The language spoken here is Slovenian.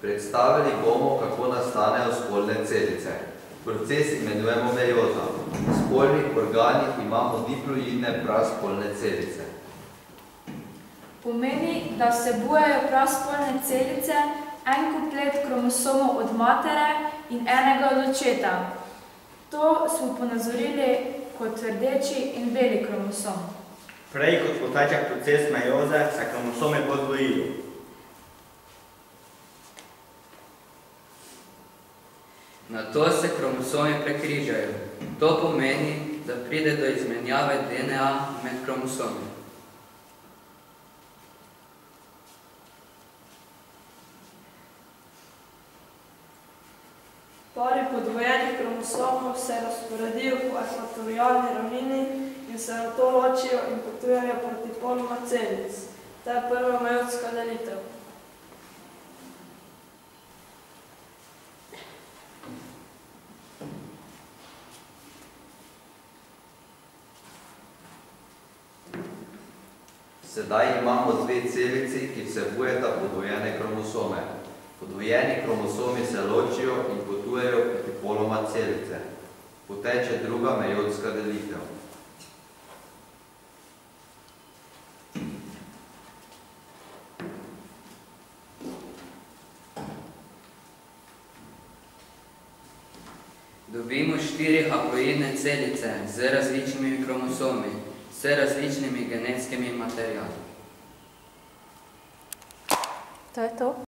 Predstavili bomo, kako nastanejo spolne celice. Proces imenujemo mejoza. V spolnih organih imamo diploidne praspolne celice. Pomeni, da vsebujejo praspolne celice en komplet kromosomov od matere in enega od očeta. To smo ponazorili kot rdeči in beli kromosom. Prej kot poteče proces mejoze, se kromosome podvojijo. Nato se kromosomi prekrižajo. To pomeni, da pride do izmenjave DNA med kromosomi. Pari podvojenih kromosomov se razporedijo po ekvatorialni ravnini in se nato ločijo in potujejo proti poloma celic. To je prva mejotska delitev. Sedaj imamo dve celici, ki vsebujeta podvojene kromosome. Podvojeni kromosomi se ločijo in potujejo proti poloma celice. Poteče druga mejotska delitev. Dobimo štiri haploidne celice z različnimi kromosomi, s različnimi genetskimi materiali. To je to.